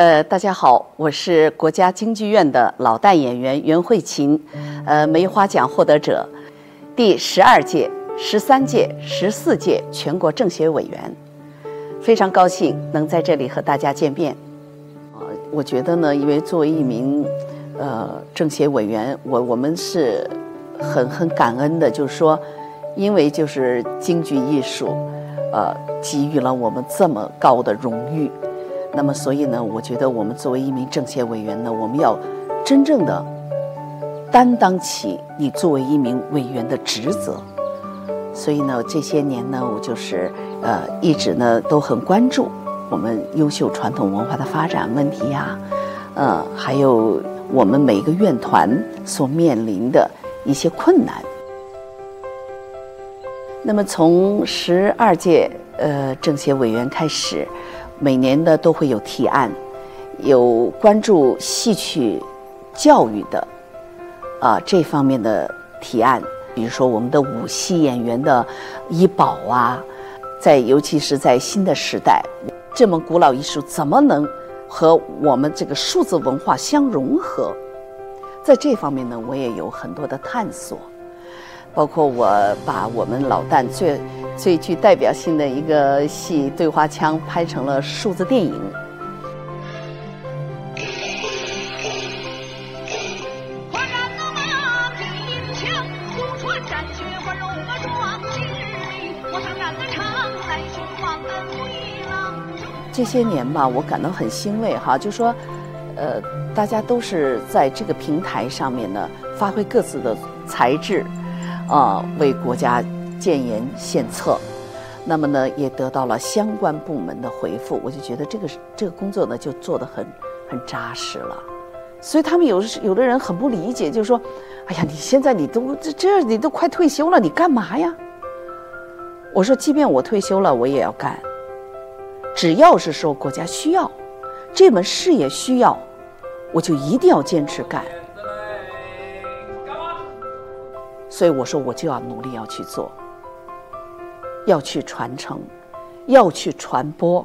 呃，大家好，我是国家京剧院的老旦演员袁慧琴，呃，梅花奖获得者，第十二届、十三届、十四届全国政协委员，非常高兴能在这里和大家见面。呃，我觉得呢，因为作为一名呃政协委员，我我们是很很感恩的，就是说，因为就是京剧艺术，呃，给予了我们这么高的荣誉。那么，所以呢，我觉得我们作为一名政协委员呢，我们要真正的担当起你作为一名委员的职责。所以呢，这些年呢，我就是呃一直呢都很关注我们优秀传统文化的发展问题呀，呃，还有我们每一个院团所面临的一些困难。那么，从十二届呃政协委员开始。每年的都会有提案，有关注戏曲教育的啊这方面的提案，比如说我们的武戏演员的医保啊，在尤其是在新的时代，这门古老艺术怎么能和我们这个数字文化相融合？在这方面呢，我也有很多的探索。包括我把我们老旦最最具代表性的一个戏《对花腔》拍成了数字电影。这些年吧，我感到很欣慰哈，就说，呃，大家都是在这个平台上面呢，发挥各自的才智。啊，为国家建言献策，那么呢，也得到了相关部门的回复，我就觉得这个这个工作呢，就做得很很扎实了。所以他们有有的人很不理解，就是说，哎呀，你现在你都这这你都快退休了，你干嘛呀？我说，即便我退休了，我也要干。只要是说国家需要，这门事业需要，我就一定要坚持干。所以我说，我就要努力要去做，要去传承，要去传播。